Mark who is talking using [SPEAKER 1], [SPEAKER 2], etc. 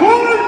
[SPEAKER 1] Holy